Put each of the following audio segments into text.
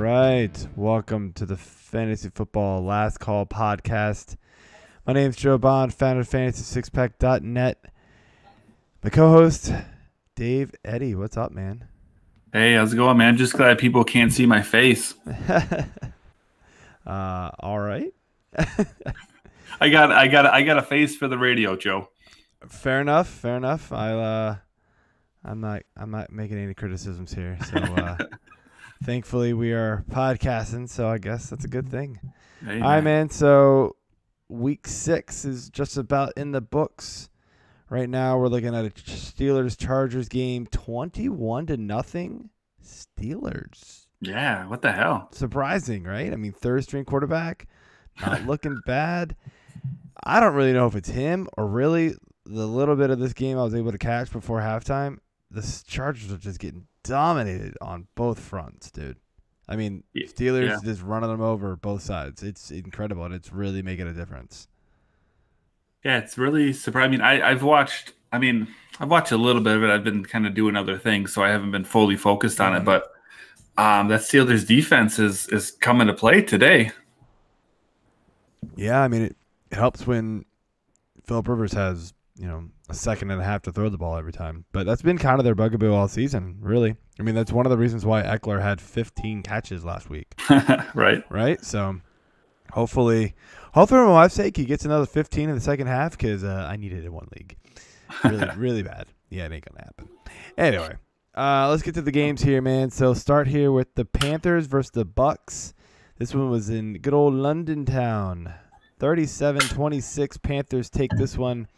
right. Welcome to the Fantasy Football Last Call podcast. My name is Joe Bond, founder of FantasySixPack.net. My co host, Dave Eddy. What's up, man? Hey, how's it going, man? Just glad people can't see my face. uh, all right. I got, I got, I got a face for the radio, Joe. Fair enough. Fair enough. I, uh, I'm not, I'm not making any criticisms here. So, uh, thankfully, we are podcasting, so I guess that's a good thing. Hey, All right, man. So, week six is just about in the books. Right now, we're looking at a Steelers Chargers game, twenty-one to nothing. Steelers. Yeah, what the hell? Surprising, right? I mean, third string quarterback, not looking bad. I don't really know if it's him or really the little bit of this game I was able to catch before halftime. The Chargers are just getting dominated on both fronts, dude. I mean, Steelers yeah. just running them over both sides. It's incredible, and it's really making a difference. Yeah, it's really surprising. I mean, I, I've watched. I mean, I've watched a little bit of it. I've been kind of doing other things, so I haven't been fully focused on it. But um, that Steelers defense is is coming to play today. Yeah, I mean, it helps when Philip Rivers has you know a second and a half to throw the ball every time. But that's been kind of their bugaboo all season, really. I mean, that's one of the reasons why Ekeler had 15 catches last week. right. Right. So hopefully, hopefully, for my wife's sake, he gets another 15 in the second half because uh, I need it in one league. Really, really bad. Yeah, it ain't gonna happen. Anyway, uh, let's get to the games here, man. So start here with the Panthers versus the Bucs. This one was in good old London town. 37-26 Panthers take this one.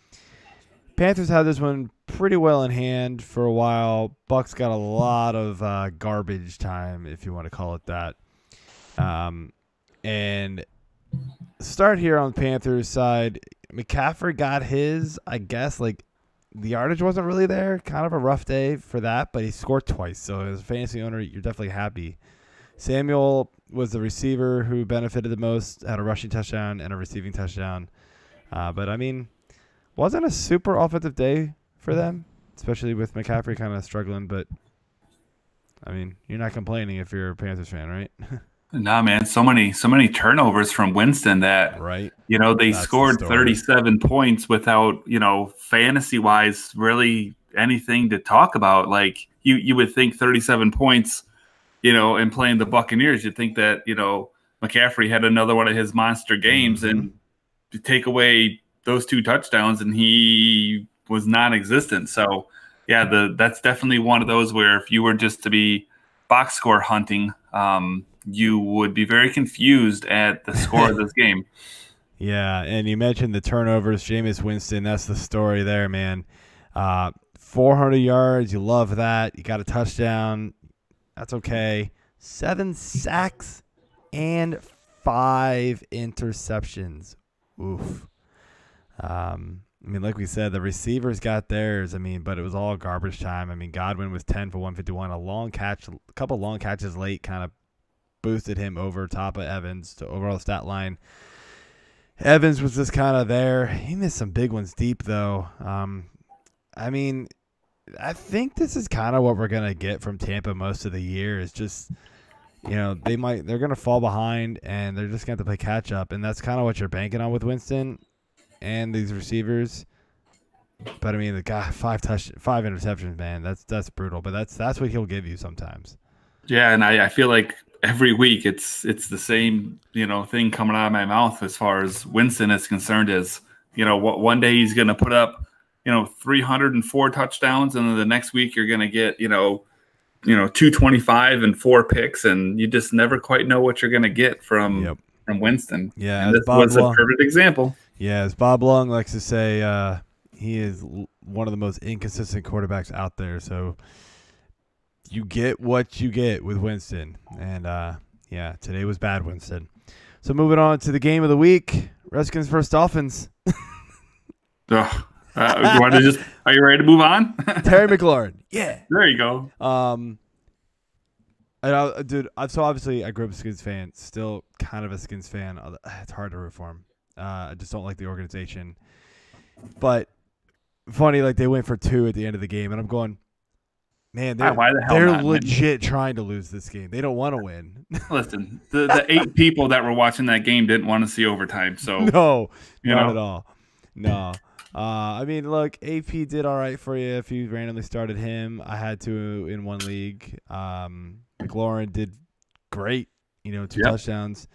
Panthers had this one pretty well in hand for a while. Bucs got a lot of uh, garbage time, if you want to call it that. Um, and start here on the Panthers side. McCaffrey got his, I guess. Like the yardage wasn't really there. Kind of a rough day for that, but he scored twice. So as a fantasy owner, you're definitely happy. Samuel was the receiver who benefited the most, had a rushing touchdown and a receiving touchdown. Uh, but I mean, wasn't a super offensive day for them, especially with McCaffrey kind of struggling. But I mean, you're not complaining if you're a Panthers fan, right? Nah, man, so many, so many turnovers from Winston that right. You know, they That's scored the 37 points without, you know, fantasy wise, really anything to talk about. Like you, you would think 37 points, you know, and playing the Buccaneers, you'd think that, you know, McCaffrey had another one of his monster games Mhm. and to take away those two touchdowns and he was non-existent. So yeah, the that's definitely one of those where if you were just to be box score hunting, um, you would be very confused at the score of this game. Yeah, and you mentioned the turnovers, Jameis Winston. That's the story there, man. Uh, 400 yards, you love that. You got a touchdown. That's okay. Seven sacks and five interceptions. Oof. Um, I mean, like we said, the receivers got theirs. I mean, but it was all garbage time. I mean, Godwin was 10 for 151. A long catch, a couple long catches late kind of boosted him over top of Evans to overall stat line. Evans was just kind of there. He missed some big ones deep though. Um, I mean, I think this is kind of what we're gonna get from Tampa most of the year. Is just you know they might they're gonna fall behind and they're just gonna have to play catch up, and that's kind of what you're banking on with Winston and these receivers. But I mean, the guy five touch five interceptions, man. That's that's brutal. But that's that's what he'll give you sometimes. Yeah, and I, I feel like every week it's it's the same you know thing coming out of my mouth as far as Winston is concerned. Is you know what one day he's going to put up you know 304 touchdowns, and then the next week you're going to get you know you know 225 and four picks, and you just never quite know what you're going to get from Yep. from Winston. Yeah, and this Bob was a perfect example. Yeah, as Bob Long likes to say, uh, he is l- one of the most inconsistent quarterbacks out there. So you get what you get with Winston. And uh, yeah, today was bad, Winston. So moving on to the game of the week Redskins versus Dolphins. Ugh. Uh, you want to just? Are you ready to move on? Terry McLaurin. Yeah. there you go. Um, and I, dude, I, so obviously I grew up a Skins fan, still kind of a Skins fan. It's hard to root for him. Uh, I just don't like the organization. But funny, like they went for two at the end of the game, and I'm going, Man, Ah, they're, the they're not, man? legit trying to lose this game. They don't want to win. Listen, the, the eight people that were watching that game didn't want to see overtime. So no, you not know, at all. No. Uh, I mean, look, AP did all right for you if you randomly started him. I had to in one league. Um, McLaurin did great. You know, two Yep. touchdowns.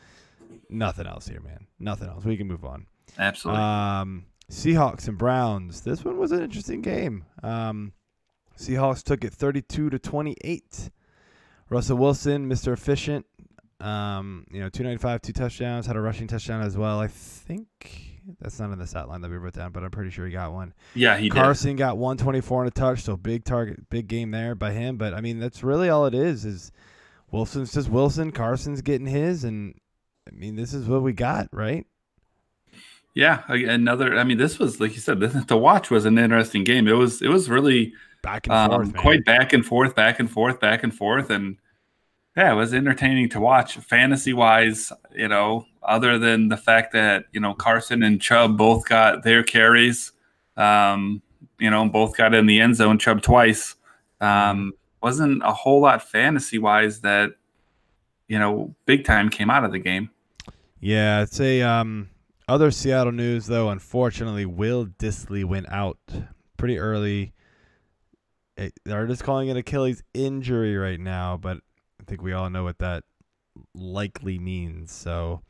Nothing else here, man. Nothing else. We can move on. absolutely. Um, Seahawks and Browns. This one was an interesting game. Um, Seahawks took it 32 to 28. Russell Wilson, Mr. Efficient. Um, you know, 295, two touchdowns, had a rushing touchdown as well. I think that's not in the stat line that we wrote down, but I'm pretty sure he got one. yeah, he did. Carson got 124 and a touch, so big target, big game there by him. But I mean, that's really all it is. Is Wilson's just Wilson, Carson's getting his, and I mean, this is what we got, right? Yeah, another. I mean, this was like you said. This, to watch was an interesting game. It was. It was really Back and um, forth, man. quite back and forth, back and forth, back and forth, and yeah, it was entertaining to watch. Fantasy wise, you know, other than the fact that you know Carson and Chubb both got their carries, um, you know, both got in the end zone. Chubb twice. Um, wasn't a whole lot fantasy wise that you know big time came out of the game. Yeah, it's a um other Seattle news though. Unfortunately, Will Dissly went out pretty early. It, they're just calling it Achilles injury right now, but I think we all know what that likely means. So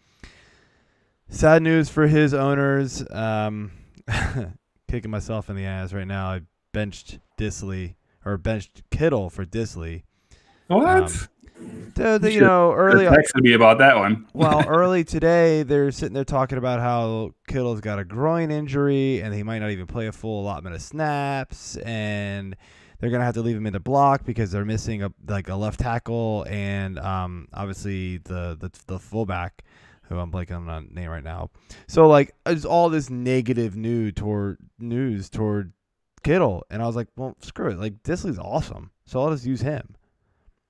sad news for his owners. Um, kicking myself in the ass right now. I benched Dissly or benched Kittle for Dissly. What? Um, Dude, you should- know, early texted me about that one. well, early today, they're sitting there talking about how Kittle's got a groin injury and he might not even play a full allotment of snaps, and they're gonna have to leave him in the block because they're missing a like a left tackle and um obviously the the the fullback who I'm blanking on the name right now. So like, it's all this negative news toward news toward Kittle, and I was like, well, screw it. Like Dissly's awesome, so I'll just use him.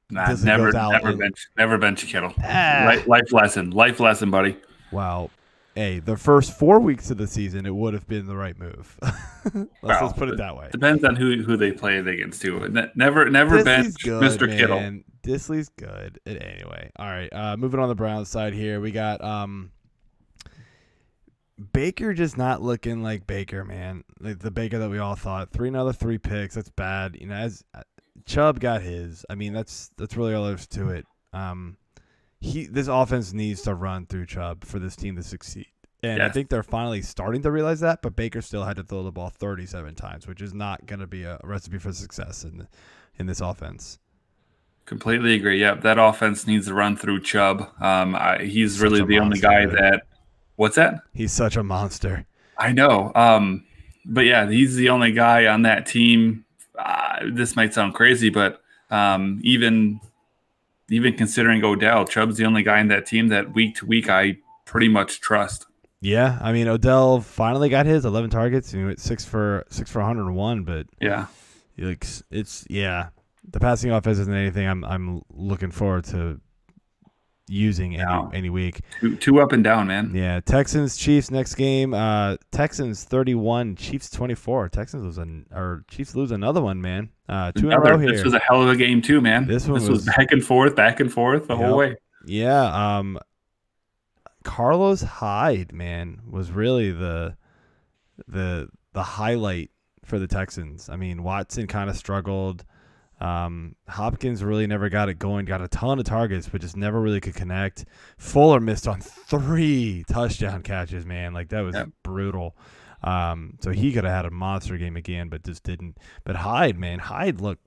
Nah, Dissly never, goes out never and- bench, never bench Kittle. Ah. Life, life lesson, life lesson, buddy. Wow. Hey, the first four weeks of the season, it would have been the right move. let's, Well, let's put it that way. Depends on who who they play it against too. Ne- Never, never bench good, Mr. Kittle. man. Dissly's good. Anyway, all right. Uh, moving on the Browns side here, we got um, Baker just not looking like Baker, man. Like the Baker that we all thought. Three another three picks. That's bad. You know, as Chubb got his. I mean, that's that's really all there's to it. Um, he this offense needs to run through Chubb for this team to succeed. And I think they're finally starting to realize that, but Baker still had to throw the ball 37 times, which is not going to be a recipe for success in in this offense. Completely agree. Yep, that offense needs to run through Chubb. Um, I, he's Such really the only guy dude. that. What's that? He's such a monster. I know. Um, but yeah, he's the only guy on that team. Uh, this might sound crazy, but um, even even considering Odell, Chubb's the only guy in that team that week to week I pretty much trust. Yeah, I mean Odell finally got his 11 targets and he went six for six for 101, but Yeah. like it's yeah, the passing offense isn't anything I'm I'm looking forward to using any any week. Two, two up and down, man. Yeah, Texans Chiefs next game. Uh, Texans 31, Chiefs 24. Texans lose an or Chiefs lose another one, man. Uh, two in a Another- row here. This was a hell of a game too, man. This one was, was- back and forth, back and forth the Yep. whole way. Yeah, um Carlos Hyde, man, was really the the the highlight for the Texans. I mean, Watson kind of struggled. Um, Hopkins really never got it going. Got a ton of targets, but just never really could connect. Fuller missed on three touchdown catches, man. Like that was Yep. brutal. Um, so he could have had a monster game again, but just didn't. But Hyde, man, Hyde looked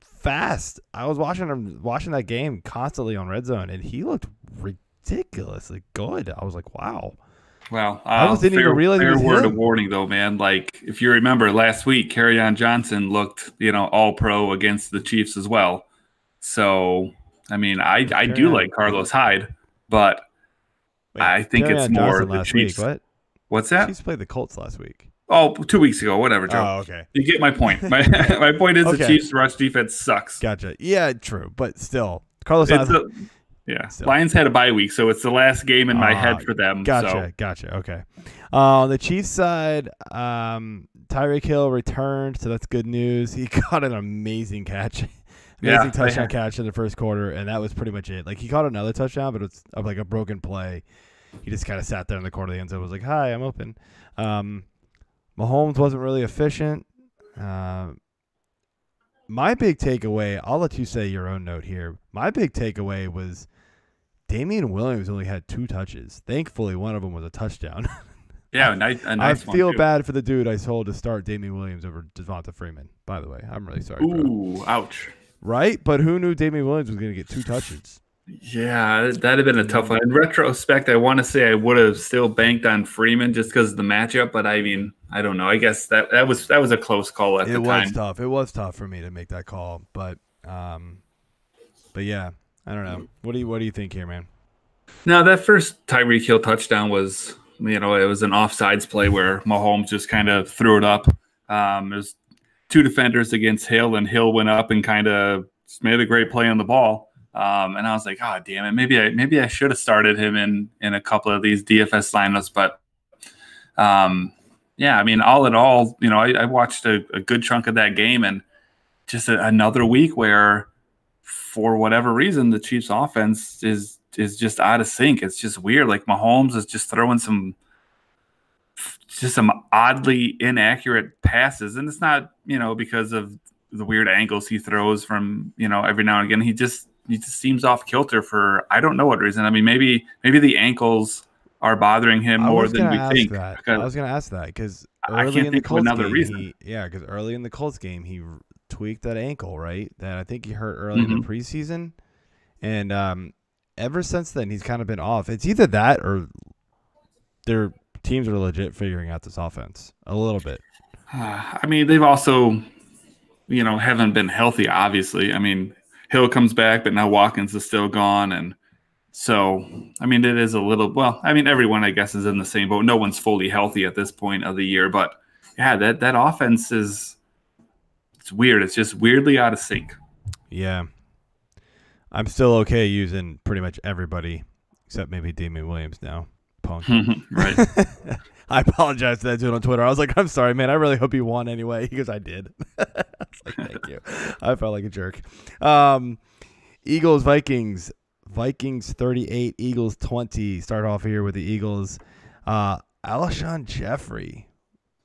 fast. I was watching him watching that game constantly on Red Zone, and he looked ridiculously good. I was like, wow. Well, I almost uh, didn't even fair- realize it fair was word of warning, though, man. Like if you remember last week, on Johnson looked, you know, all pro against the Chiefs as well. So, I mean, I I do like Carlos Hyde, but I think it's more the Chiefs. week. What? what's that? Chiefs played the Colts last week. Oh, two weeks ago, whatever, Joe. Oh, okay. You get my point. My my point is the Chiefs' rush defense sucks. Gotcha. Yeah, true, but still, Carlos. Hyde- yeah, Still. Lions had a bye week, so it's the last game in my Ah, head for them. Gotcha, So gotcha. Okay. Uh, on the Chiefs side, um, Tyreek Hill returned, so that's good news. He caught an amazing catch, amazing Yeah, touchdown catch in the first quarter, and that was pretty much it. Like he caught another touchdown, but it's of like a broken play. He just kind of sat there in the corner of the end zone, was like, "Hi, I'm open." Um, Mahomes wasn't really efficient. Uh, my big takeaway, I'll let you say your own note here. My big takeaway was Damien Williams only had two touches. Thankfully, one of them was a touchdown. Yeah, a nice, a nice I feel bad for the dude I told to start Damien Williams over Devonta Freeman. By the way, I'm really sorry. bro. Ooh, ouch. Right? But who knew Damien Williams was going to get two touches? Yeah, that'd have been a tough one. In retrospect, I want to say I would have still banked on Freeman just because of the matchup, but I mean, I don't know. I guess that that was that was a close call at it the was time. tough. It was tough for me to make that call, but um, but yeah, I don't know. What do you What do you think here, man? No, that first Tyreek Hill touchdown was, you know, it was an offsides play where Mahomes just kind of threw it up. Um, there's two defenders against Hill, and Hill went up and kind of made a great play on the ball. Um, and I was like, oh damn it, maybe I maybe I should have started him in in a couple of these DFS lineups, but um, yeah, I mean, all in all, you know, I, I watched a, a good chunk of that game, and just a, another week where, for whatever reason, the Chiefs' offense is is just out of sync. It's just weird. Like Mahomes is just throwing some just some oddly inaccurate passes, and it's not you know because of the weird angles he throws from you know every now and again. He just he just seems off kilter for I don't know what reason. I mean, maybe maybe the ankles are bothering him more than we think. that. I was going to ask that because I early can't in the think of Colts another game, reason. he, yeah, because early in the Colts game, he tweaked that ankle, right? That I think he hurt early in Mm-hmm. the preseason, and um, ever since then, he's kind of been off. It's either that or their teams are legit figuring out this offense a little bit. I mean, they've also, you know, haven't been healthy. Obviously, I mean, Hill comes back, but now Watkins is still gone, and so I mean, it is a little. Well, I mean, everyone I guess is in the same boat. No one's fully healthy at this point of the year, but yeah, that that offense is it's weird. It's just weirdly out of sync. Yeah, I'm still okay using pretty much everybody except maybe Damien Williams now. Punk. right? I apologize to that dude on Twitter. I was like, I'm sorry, man. I really hope you won anyway. He goes, I did. I like, thank you. I felt like a jerk. Um, Eagles, Vikings. Vikings 38, Eagles 20. Start off here with the Eagles. Uh, Alshon Jeffery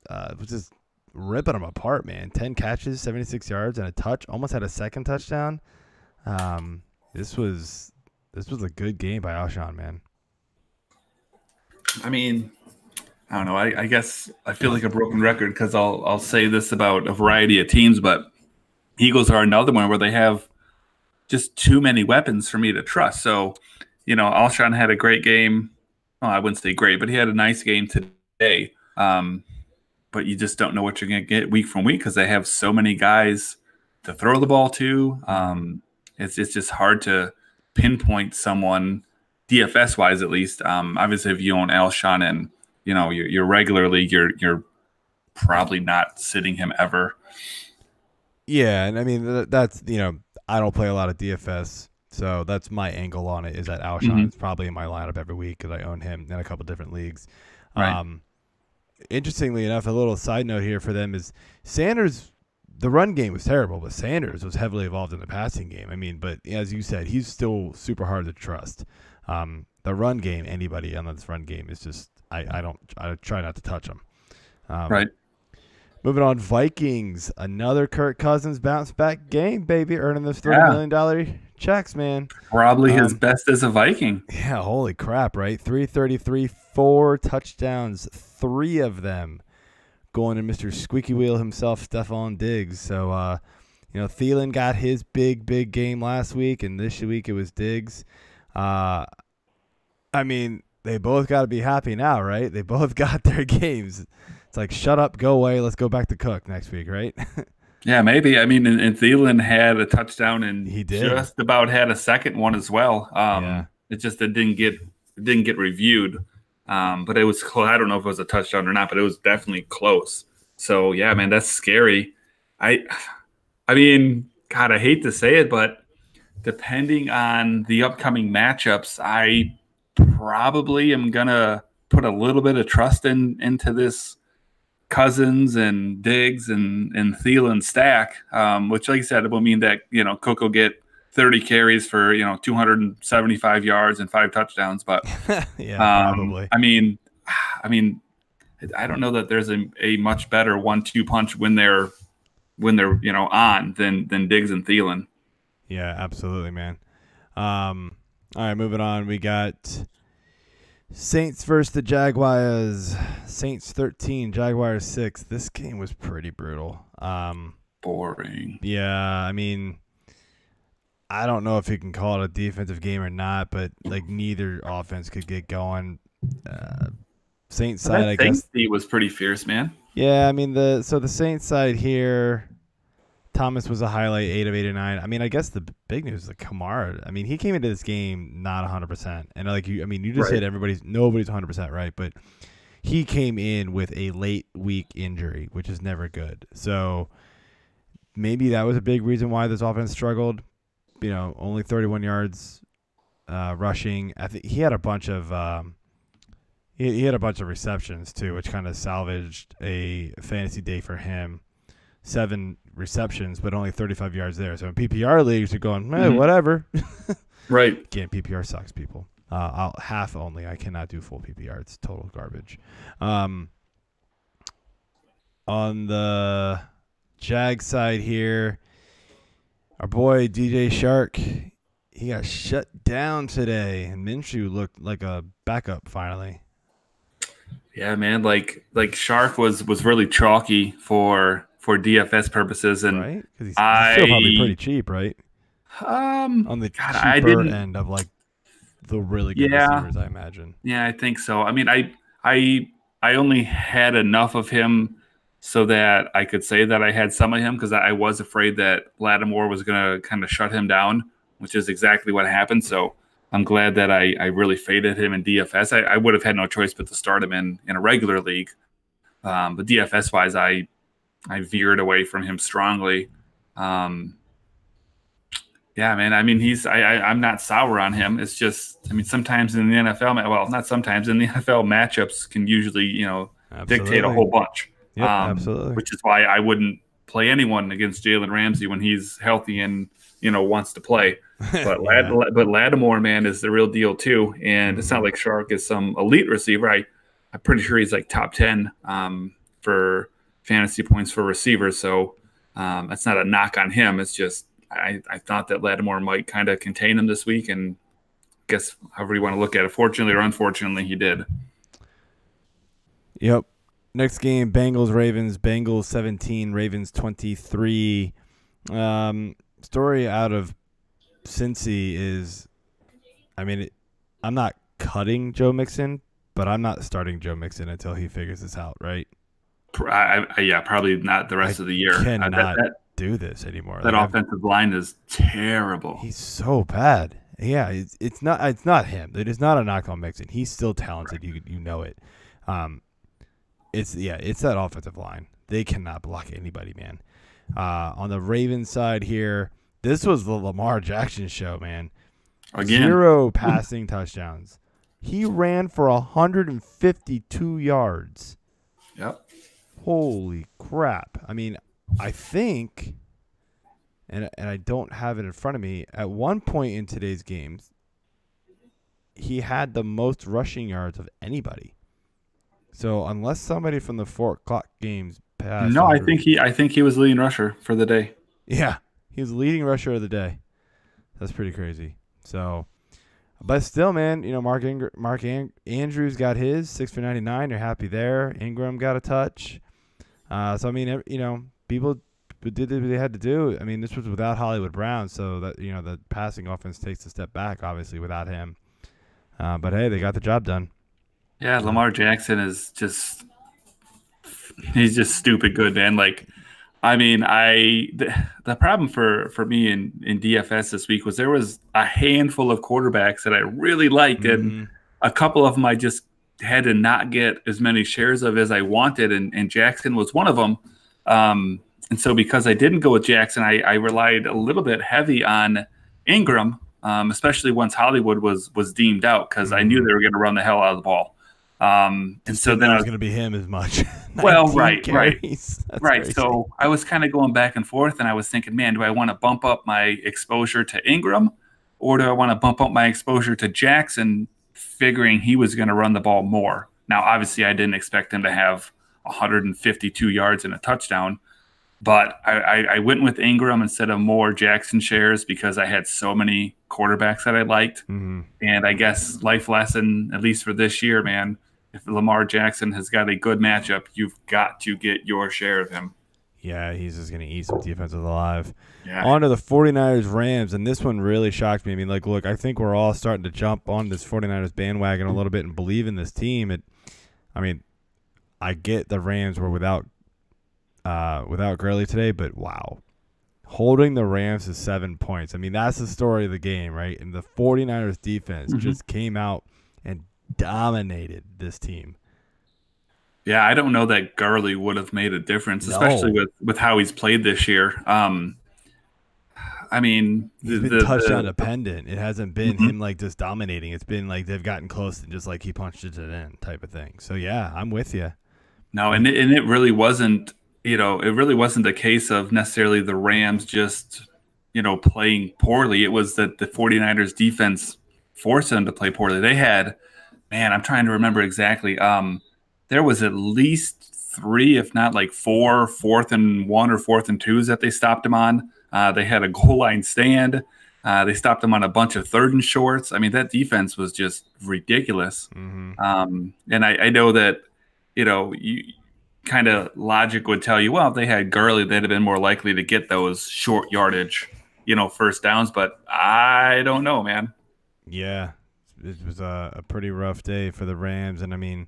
uh, was just ripping them apart, man. 10 catches, 76 yards, and a touch. Almost had a second touchdown. Um, this was this was a good game by Alshon, man. I mean, I don't know. I, I guess I feel like a broken record because I'll I'll say this about a variety of teams, but Eagles are another one where they have just too many weapons for me to trust. So, you know, Alshon had a great game. Well, I wouldn't say great, but he had a nice game today. Um, but you just don't know what you're going to get week from week because they have so many guys to throw the ball to. Um, it's it's just hard to pinpoint someone DFS wise, at least. Um, obviously, if you own Alshon and you know your, your regular league, you're you're probably not sitting him ever. Yeah, and I mean that's you know I don't play a lot of DFS, so that's my angle on it. Is that Alshon Mhm. is probably in my lineup every week because I own him in a couple different leagues. Right. Um, interestingly enough, a little side note here for them is Sanders. The run game was terrible, but Sanders was heavily involved in the passing game. I mean, but as you said, he's still super hard to trust. Um, the run game, anybody on this run game is just I, I don't I try not to touch them. Um, Right. Moving on, Vikings. Another Kirk Cousins bounce back game, baby, earning those thirty Yeah. million dollar checks, man. Probably his Um, best as a Viking. Yeah, holy crap, right? Three thirty three, four touchdowns, three of them going to Mr. Squeaky Wheel himself, Stefon Diggs. So uh, you know, Thielen got his big, big game last week, and this week it was Diggs. Uh I mean, they both got to be happy now, right? They both got their games. It's like, shut up, go away, let's go back to Cook next week, right? Yeah, maybe. I mean, and, and Thielen had a touchdown and He did. just about had a second one as well. Um, Yeah. It just it didn't get it didn't get reviewed, um, but it was close. I don't know if it was a touchdown or not, but it was definitely close. So yeah, man, that's scary. I, I mean, God, I hate to say it, but depending on the upcoming matchups, I probably am gonna put a little bit of trust in into this Cousins and Diggs and and Thielen stack, um, which, like I said, it will mean that you know will get 30 carries for you know 275 yards and five touchdowns. But yeah, um, probably. I mean, I mean, I don't know that there's a, a much better one-two punch when they're when they're you know on than than Diggs and Thielen. Yeah, absolutely, man. Um, all right, moving on. We got Saints versus the Jaguars. Saints 13, Jaguars 6. This game was pretty brutal. Um, Boring. Yeah, I mean, I don't know if you can call it a defensive game or not, but like neither offense could get going. Uh, Saints side, I guess. He was pretty fierce, man. Yeah, I mean the so the Saints side here Thomas was a highlight, eight of eight nine. I mean, I guess the big news is like Kamara. I mean, he came into this game not 100, percent and like you, I mean, you just right. hit everybody's nobody's 100 percent right, but he came in with a late week injury, which is never good. So maybe that was a big reason why this offense struggled. You know, only 31 yards uh, rushing. I think he had a bunch of. Um, he, he had a bunch of receptions too, which kind of salvaged a fantasy day for him seven receptions, but only 35 yards there. So in PPR leagues, you're going, eh, mm-hmm. whatever. right. Again, PPR sucks, people. Uh, I'll half only. I cannot do full PPR. It's total garbage. Um, on the Jag side here, our boy DJ Chark, he got shut down today, and Minshew looked like a backup finally. Yeah, man. Like like Chark was was really chalky for for DFS purposes, and right? He's, I, still probably pretty cheap, right? Um, on the God, cheaper end of like the really good yeah, receivers, I imagine. Yeah, I think so. I mean, I I I only had enough of him so that I could say that I had some of him because I was afraid that Lattimore was going to kind of shut him down, which is exactly what happened. So I'm glad that I, I really faded him in DFS. I, I would have had no choice but to start him in in a regular league. Um, but DFS wise, I I veered away from him strongly. Um, yeah, man. I mean, he's I, I am not sour on him. It's just I mean, sometimes in the NFL, well, not sometimes in the NFL matchups can usually you know absolutely. dictate a whole bunch. Um, absolutely. Which is why I wouldn't play anyone against Jalen Ramsey when he's healthy and you know wants to play. But yeah. Lad, but Lattimore, man, is the real deal too. And mm-hmm. it's not like Chark is some elite receiver. I I'm pretty sure he's like top ten um, for fantasy points for receivers. So um, that's not a knock on him. It's just I, I thought that Lattimore might kind of contain him this week, and guess however you want to look at it, fortunately or unfortunately, he did. Yep. Next game, Bengals Ravens. Bengals 17, Ravens 23. Um, story out of Cincy is, I mean, it, I'm not cutting Joe Mixon, but I'm not starting Joe Mixon until he figures this out, right? I, I, yeah, probably not the rest I of the year. Cannot that, that, do this anymore. That like, offensive line is terrible. He's so bad. Yeah, it's, it's not it's not him. It is not a knock on Mixon. He's still talented. You you know it. Um, it's yeah, it's that offensive line. They cannot block anybody, man. Uh, on the Ravens side here, this was the Lamar Jackson show, man. Again. Zero passing touchdowns. He ran for 152 yards. Yep. Holy crap. I mean, I think and and I don't have it in front of me, at one point in today's games, he had the most rushing yards of anybody. So unless somebody from the four o'clock games passed, no, I think he, I think he was leading rusher for the day. Yeah, he was leading rusher of the day. That's pretty crazy. So, but still, man, you know, Mark Ing- Mark An- Andrews got his six for ninety nine. You're happy there. Ingram got a touch. Uh, so I mean, you know, people did what they had to do. I mean, this was without Hollywood Brown, so that you know the passing offense takes a step back, obviously, without him. Uh, but hey, they got the job done. Yeah, Lamar Jackson is just he's just stupid good, man. Like, I mean, I the, the problem for for me in in DFS this week was there was a handful of quarterbacks that I really liked, mm-hmm. and a couple of them I just had to not get as many shares of as I wanted, and, and Jackson was one of them. Um, and so because I didn't go with Jackson, I, I relied a little bit heavy on Ingram, um, especially once Hollywood was was deemed out, because mm-hmm. I knew mm-hmm. they were going to run the hell out of the ball. Um, and so then I was going to be him as much. Well, 19 right, right. That's right. crazy. So I was kind of going back and forth, and I was thinking, man, do I want to bump up my exposure to Ingram, or do I want to bump up my exposure to Jackson, figuring he was going to run the ball more? Now, obviously, I didn't expect him to have 152 yards and a touchdown, but I, I, I went with Ingram instead of more Jackson shares because I had so many quarterbacks that I liked. Mhm. And I guess life lesson, at least for this year, man, if Lamar Jackson has got a good matchup, you've got to get your share of him. yeah, he's just going to eat some defenses alive. Yeah. On to the 49ers Rams, and this one really shocked me. I mean, like, look, I think we're all starting to jump on this 49ers bandwagon a little bit and believe in this team. It, I mean, I get the Rams were without uh, without Gurley today, but wow. Holding the Rams to seven points. I mean, that's the story of the game, right? And the 49ers defense Mhm. just came out and dominated this team. Yeah, I don't know that Gurley would have made a difference, No. especially with, with how he's played this year. Um, I mean, He's the, been the- touchdown the- dependent. It hasn't been Mhm. him like just dominating. It's been like they've gotten close and just like he punched it in type of thing. So yeah, I'm with you. No, and it, and it really wasn't, you know, it really wasn't a case of necessarily the Rams just, you know, playing poorly. It was that the 49ers defense forced them to play poorly. They had, man, I'm trying to remember exactly. Um, there was at least three, if not like four, fourth and one or fourth and twos that they stopped him on. Uh, they had a goal line stand. Uh, they stopped him on a bunch of third and shorts. I mean, that defense was just ridiculous. Mm-hmm. Um, and I, I know that, you know, you kind of logic would tell you, well, if they had Gurley, they'd have been more likely to get those short yardage, you know, first downs. But I don't know, man. Yeah, it was a, a pretty rough day for the Rams, and I mean,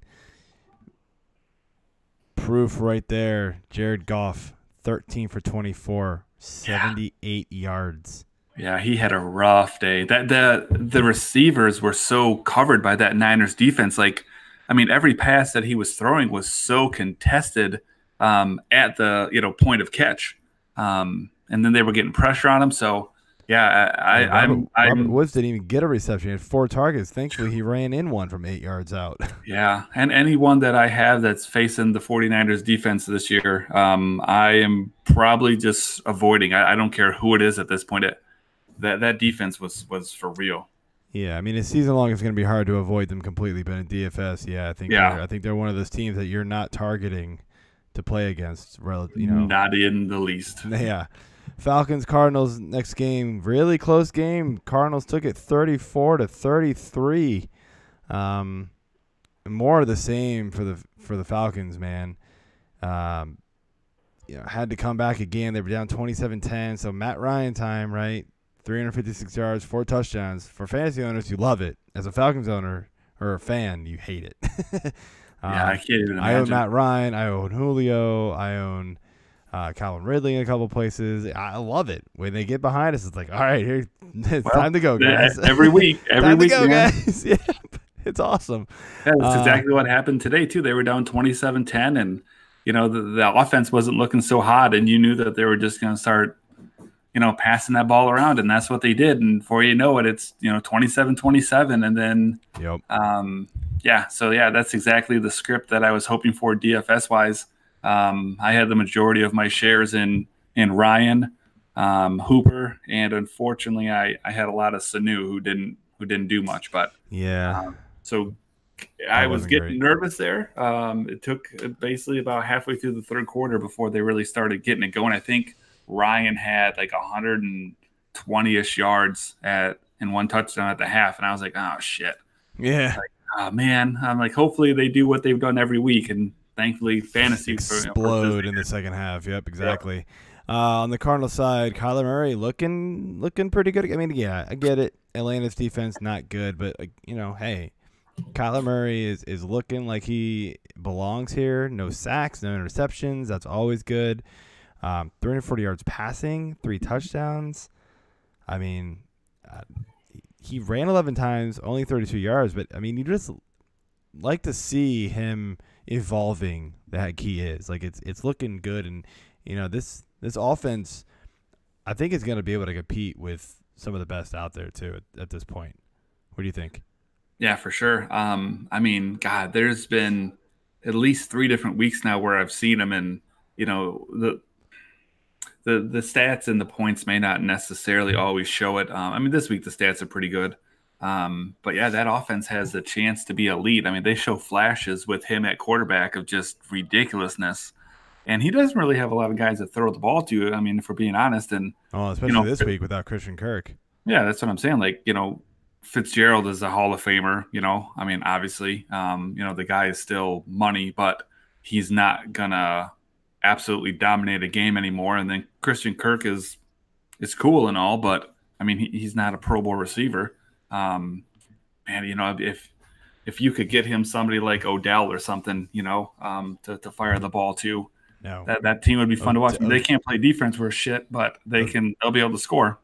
proof right there. Jared Goff, 13 for 24, 78 yards. Yeah, he had a rough day. That the the receivers were so covered by that Niners defense. Like, I mean, every pass that he was throwing was so contested um, at the you know point of catch, um, and then they were getting pressure on him. So, yeah, I, I, I'm, Robert, Robert I'm Woods didn't even get a reception. He had four targets. Thankfully, he ran in one from eight yards out. Yeah, and anyone that I have that's facing the 49ers defense this year, um, I am probably just avoiding. I, I don't care who it is at this point. It, that that defense was was for real. Yeah, I mean, a season long it's going to be hard to avoid them completely, but in DFS, yeah, I think Yeah. they're, I think they're one of those teams that you're not targeting to play against. You know, Not in the least. yeah. Falcons Cardinals next game, really close game. Cardinals took it 34 to 33. Um, more of the same for the for the Falcons, man. Um, you know, had to come back again. They were down 27-10, so Matt Ryan time, right? 356 yards, four touchdowns. For fantasy owners, you love it. As a Falcons owner or a fan, you hate it. Yeah, I Um, can't even I own. Matt Ryan. I own Julio. I own uh, Calvin Ridley in a couple places. I love it when they get behind us. It's like, all right, here, it's Well, time to go, guys. every week, every week, go, guys. yeah, it's awesome. Yeah, that's Uh, exactly what happened today too. They were down 27-10 and you know the, the offense wasn't looking so hot and you knew that they were just going to start you know passing that ball around and that's what they did and before you know it it's you know 27-27 and then Yep. um yeah so yeah that's exactly the script that I was hoping for DFS wise. Um I had the majority of my shares in in Ryan um Hooper and unfortunately I I had a lot of Sanu who didn't who didn't do much but Yeah. um, so I was getting great. nervous there. Um, it took basically about halfway through the third quarter before they really started getting it going. I think Ryan had like 120 ish yards at in one touchdown at the half, and I was like, oh shit, yeah. oh man. I'm like, hopefully they do what they've done every week, and thankfully fantasy for- you know, Explode in the second half. Yep, exactly. Uh, on the Cardinal side, Kyler Murray looking looking pretty good. I mean, yeah, I get it. Atlanta's defense not good, but like, you know, hey, Kyler Murray is is looking like he belongs here. No sacks, no interceptions. That's always good. Um, 340 yards passing, three touchdowns. I mean, uh, he ran 11 times, only 32 yards, but I mean, you just like to see him evolving that he is. Like it's it's looking good, and you know this this offense, I think is going to be able to compete with some of the best out there too at, at this point. What do you think? Yeah, for sure. Um, I mean, God, there's been at least three different weeks now where I've seen him, and you know the the the stats and the points may not necessarily always show it. Um, I mean, this week the stats are pretty good, um, but yeah, that offense has a chance to be elite. I mean, they show flashes with him at quarterback of just ridiculousness, and he doesn't really have a lot of guys that throw the ball to. I mean, if we're being honest, and oh, especially you know, this week without Christian Kirk. Yeah, that's what I'm saying. Like you know, Fitzgerald is a Hall of Famer. You know, I mean, obviously, um, you know, the guy is still money, but he's not gonna absolutely dominate a game anymore. And then Christian Kirk is is cool and all, but I mean, he, he's not a Pro Bowl receiver. Um, and you know, if if you could get him somebody like Odell or something, you know, um, to, to fire the ball to, no. that that team would be fun Odell, to watch. They can't play defense worth shit, but they can. They'll be able to score.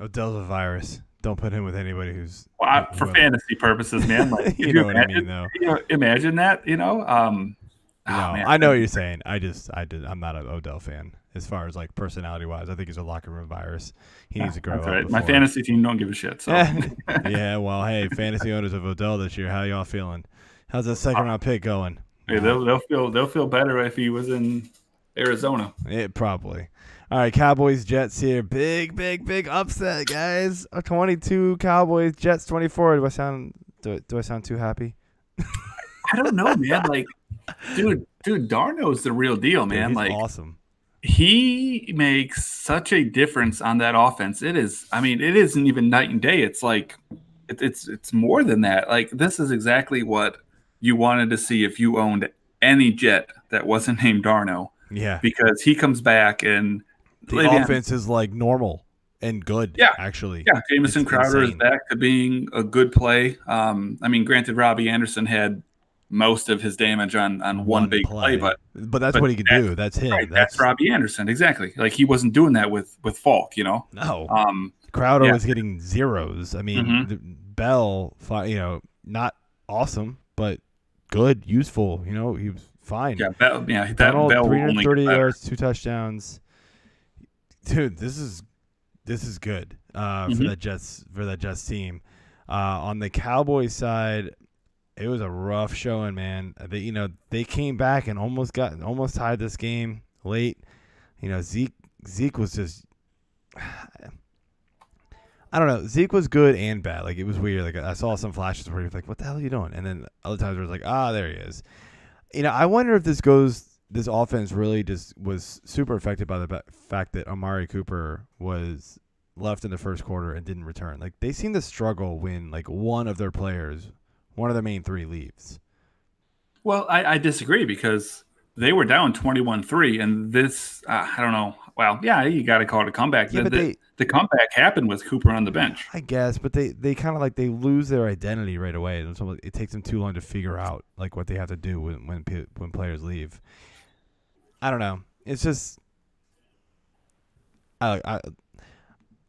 Odell's a virus. Don't put him with anybody who's well, I, for fantasy purposes, man. Like, you, know imagine, I mean, though. You know, imagine that. You know, um, Oh, no, man. I know what you're saying. I just, I did, I'm not an Odell fan as far as like personality wise. I think he's a locker room virus. He ah, needs to grow up. Right. My fantasy team don't give a shit. So yeah, well, hey, fantasy owners of Odell this year, how y'all feeling? How's that second uh, round pick going? Hey, they'll they'll feel they'll feel better if he was in Arizona. It probably. All right, Cowboys Jets here. Big, big, big upset, guys. A 22 Cowboys Jets 24. Do I sound do, do I sound too happy? I don't know, man. Like dude, dude, Darnold's the real deal, man. Dude, like awesome. He makes such a difference on that offense. It is, I mean, it isn't even night and day. It's like it, it's it's more than that. Like this is exactly what you wanted to see if you owned any jet that wasn't named Darno. Yeah. Because he comes back and the offense is like normal and good. Yeah, actually. Yeah, Jamison Crowder insane. is back to being a good play. Um, I mean, granted, Robbie Anderson had most of his damage on on one, one big play. play. but but that's but what he can do. That's him. Right, that's, that's, Robbie Anderson, exactly. Like he wasn't doing that with with Falk, you know. No. Um, Crowder yeah. was getting zeros. I mean, mm-hmm. Bell, you know, not awesome, but good, useful. You know, he was fine. Yeah, Bell, yeah, that Donald, Bell 330 yards, two touchdowns. Dude, this is this is good uh, mm-hmm. for that Jets for that Jets team. Uh, on the Cowboys side, it was a rough showing, man. They, you know, they came back and almost got almost tied this game late. You know, Zeke Zeke was just I don't know. Zeke was good and bad. Like it was weird. Like I saw some flashes where he was like, "What the hell are you doing?" And then other times where it was like, "Ah, there he is." You know, I wonder if this goes. This offense really just was super affected by the fact that Amari Cooper was left in the first quarter and didn't return. Like they seem to struggle when like one of their players one of the main three leaves. Well, I, I disagree because they were down 21 3, and this, uh, I don't know. Well, yeah, you got to call it a comeback. Yeah, the, but they, the comeback happened with Cooper on the bench. I guess, but they, they kind of like they lose their identity right away. And so it takes them too long to figure out like what they have to do when when, when players leave. I don't know. It's just I, I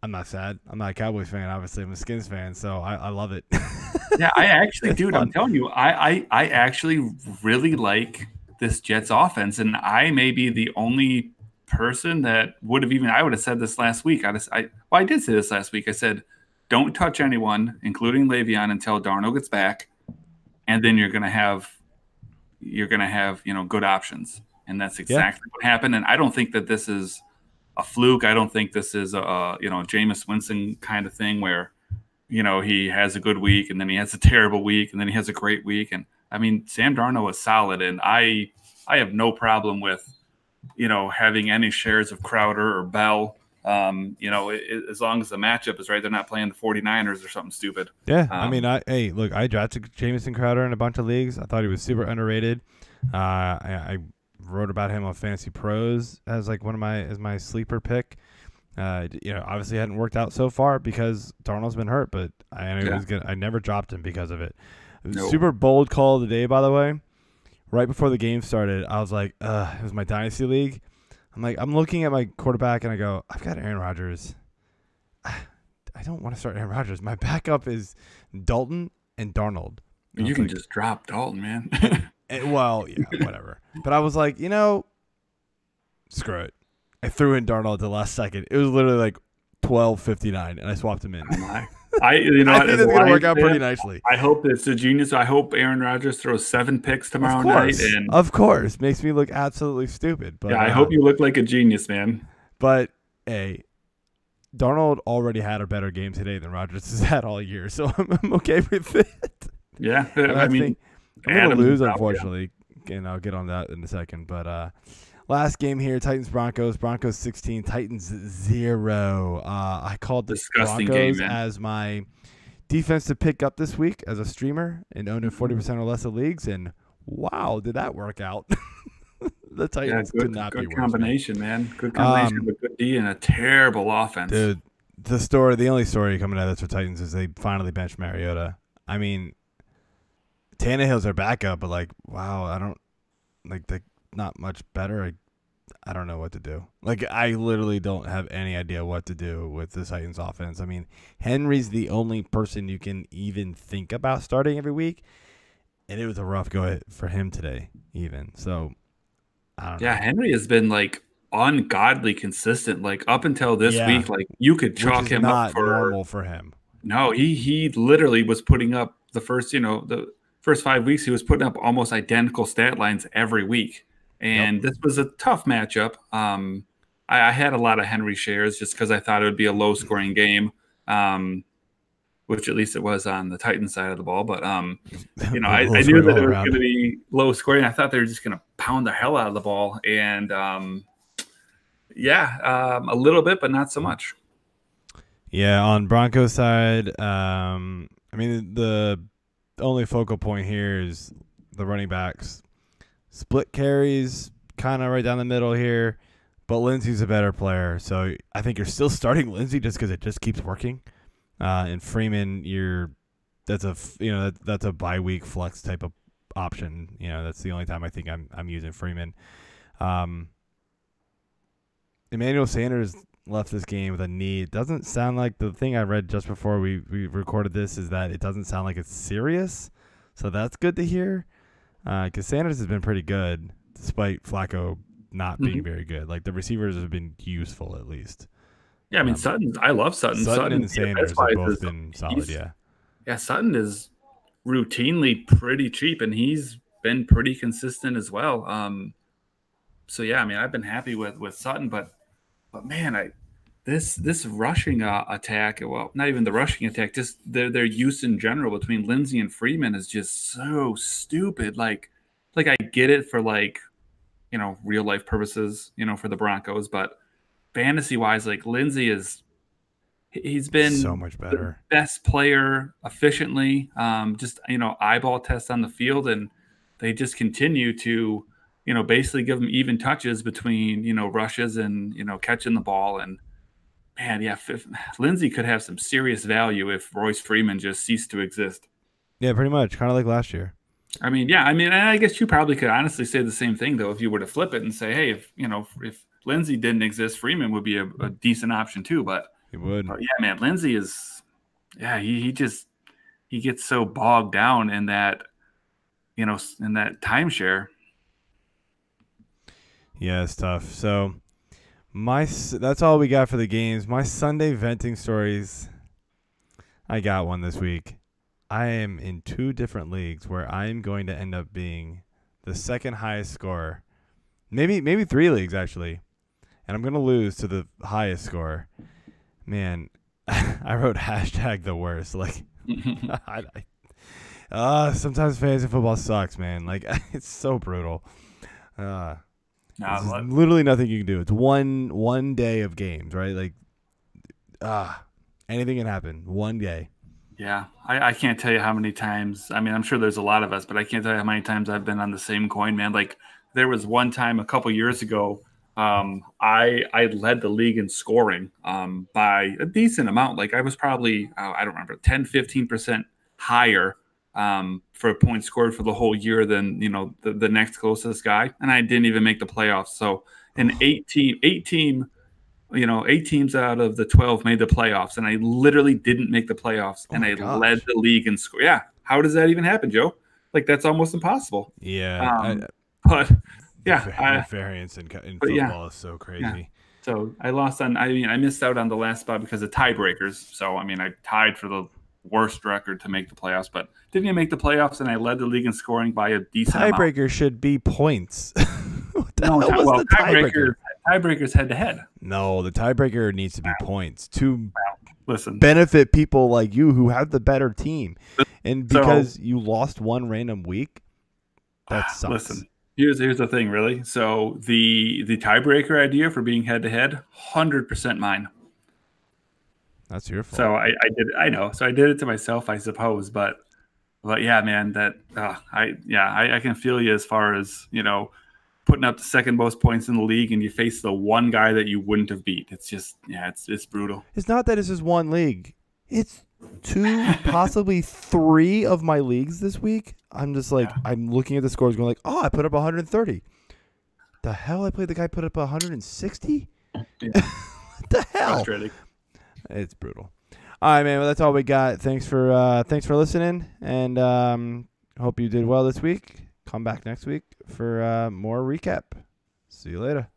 I'm not sad. I'm not a Cowboys fan. Obviously, I'm a Skins fan, so I, I love it. yeah, I actually, dude, fun. I'm telling you, I, I I actually really like this Jets offense, and I may be the only person that would have even I would have said this last week. I just I well, I did say this last week. I said, don't touch anyone, including Le'Veon, until Darno gets back, and then you're gonna have you're gonna have you know good options, and that's exactly yeah. what happened. And I don't think that this is a fluke. I don't think this is a you know Jameis Winston kind of thing where you know he has a good week and then he has a terrible week and then he has a great week. And I mean Sam Darnold is solid, and I I have no problem with you know having any shares of Crowder or Bell. Um, you know, it, as long as the matchup is right, they're not playing the 49ers or something stupid. Yeah, um, I mean, I hey, look, I drafted Jamison Crowder in a bunch of leagues. I thought he was super underrated. Uh, I, I wrote about him on Fantasy Pros as like one of my as my sleeper pick. Uh, you know, obviously hadn't worked out so far because Darnold's been hurt, but I yeah. was gonna, I never dropped him because of it. Super bold call of the day, by the way. Right before the game started, I was like, uh, it was my dynasty league. I'm like, I'm looking at my quarterback and I go, I've got Aaron Rodgers. I don't want to start Aaron Rodgers. My backup is Dalton and Darnold. You can like, just drop Dalton, man. And, well, yeah, whatever. but I was like, you know, screw it. I threw in Darnold at the last second. It was literally like twelve fifty nine, and I swapped him in. I you know I think as a that's going to work out fan, pretty nicely. I hope it's a genius. I hope Aaron Rodgers throws seven picks tomorrow Of night, and of course, makes me look absolutely stupid. But yeah, I uh, hope you look like a genius, man. But hey, Darnold already had a better game today than Rodgers has had all year, so I'm, I'm okay with it. Yeah, And I mean, think I'm gonna lose, out, yeah. unfortunately, and I'll get on that in a second. But uh, last game here: Titans Broncos. Broncos 16, Titans zero. Uh, I called the Disgusting Broncos game, as my defense to pick up this week as a streamer and own in Mm-hmm. 40 percent or less of leagues, and wow, did that work out? the yeah, Titans good, could not good be worse. man. combination, man. Good combination Um, of a good D and a terrible offense. Dude, the story, the only story coming out of this for Titans is they finally benched Mariota. I mean, Tannehill's their backup, but like, wow, I don't like they not much better. I, I don't know what to do. Like, I literally don't have any idea what to do with the Titans offense. I mean, Henry's the only person you can even think about starting every week, and it was a rough go for him today, even. So, I don't Yeah, know. Henry has been like ungodly consistent. Like up until this Yeah. week, like you could chalk him not up for normal for him. no. He he literally was putting up the first, you know, the first five weeks. He was putting up almost identical stat lines every week, and this was a tough matchup. Um, I, I had a lot of Henry shares just because I thought it would be a low scoring game. Um, which at least it was on the Titan side of the ball, but um, you know, I, I knew that it was going to be low scoring. I thought they were just going to pound the hell out of the ball, and um, yeah, um, a little bit, but not so much. Yeah, on Broncos side, um, I mean the only focal point here is the running backs. Split carries, kind of right down the middle here, but Lindsay's a better player, so I think you're still starting Lindsay just because it just keeps working. Uh, and Freeman, you're that's a you know that, that's a bye week flex type of option. You know that's the only time I think I'm I'm using Freeman. Um, Emmanuel Sanders left this game with a knee. It doesn't sound like the thing I read just before we, we recorded this is that it doesn't sound like it's serious. So that's good to hear. Because Sanders has been pretty good despite Flacco not being Mhm. very good. Like the receivers have been useful at least. Yeah, I mean Um, Sutton. I love Sutton. Sutton, and Sanders why have both been solid. Yeah. Yeah, Sutton is routinely pretty cheap, and he's been pretty consistent as well. Um, so yeah, I mean, I've been happy with with Sutton, but but man, I this this rushing uh, attack, well, not even the rushing attack, just their their use in general between Lindsay and Freeman is just so stupid. Like, like I get it for like, you know, real life purposes, you know, for the Broncos, but fantasy wise, like Lindsay is. He's been so much better. best player efficiently. Um, just you know, eyeball test on the field, and they just continue to, you know, basically give them even touches between you know rushes and you know catching the ball. And man, yeah, if, Lindsay could have some serious value if Royce Freeman just ceased to exist. Yeah, pretty much. Kind of like last year. I mean, yeah, I mean, I guess you probably could honestly say the same thing though if you were to flip it and say, hey, if you know, if Lindsay didn't exist, Freeman would be a, a decent option too. But He would. But yeah, man, Lindsay is, yeah, he, he just he gets so bogged down in that, you know, in that timeshare. Yeah, it's tough. So my that's all we got for the games. My Sunday venting stories. I got one this week. I am in two different leagues where I am going to end up being the second highest scorer. Maybe maybe three leagues actually. And I'm going to lose to the highest score. Man, I wrote hashtag the worst. Like I, I, uh, sometimes fantasy football sucks, man. Like it's so brutal. Uh, Nah, literally nothing you can do. It's one one day of games, right? Like, ah, anything can happen. One day. yeah, I, I can't tell you how many times. I mean, I'm sure there's a lot of us, but I can't tell you how many times I've been on the same coin, man. Like there was one time a couple years ago, um, I I led the league in scoring um, by a decent amount. Like I was probably uh, I don't remember 10, 15 percent higher um, for points scored for the whole year than you know the, the next closest guy, and I didn't even make the playoffs. So an eight team, eight team, you know, eight teams out of the twelve made the playoffs, and I literally didn't make the playoffs, Oh and I gosh. led the league in score. Yeah, how does that even happen, Joe? Like that's almost impossible. Yeah. Um, I- But yeah, I- the variance in, in football yeah. is so crazy. So I lost on. I mean, I missed out on the last spot because of tiebreakers. So I mean, I tied for the worst record to make the playoffs, but didn't even make the playoffs, and I led the league in scoring by a decent Tiebreaker should be points. what the No, hell was well, the tiebreaker? tiebreakers, head to head. No, the tiebreaker needs to be points to Listen, benefit people like you who have the better team. And So- because you lost one random week, that sucks. listen. Here's here's the thing, really. So the the tiebreaker idea for being head to head, hundred percent mine. That's your fault. So I, I did I know. So I did it to myself, I suppose. But but yeah, man, that uh, I yeah, I, I can feel you as far as you know, putting up the second most points in the league, and you face the one guy that you wouldn't have beat. It's just yeah, it's it's brutal. It's not that it's just one league. It's two, possibly three of my leagues this week. I'm just like, Yeah. I'm looking at the scores, going like, oh, I put up 130. The hell, I played the guy put up 160. Yeah. what the hell? It's brutal. All right, man. Well, that's all we got. Thanks for uh, thanks for listening, and um, hope you did well this week. Come back next week for uh, more recap. See you later.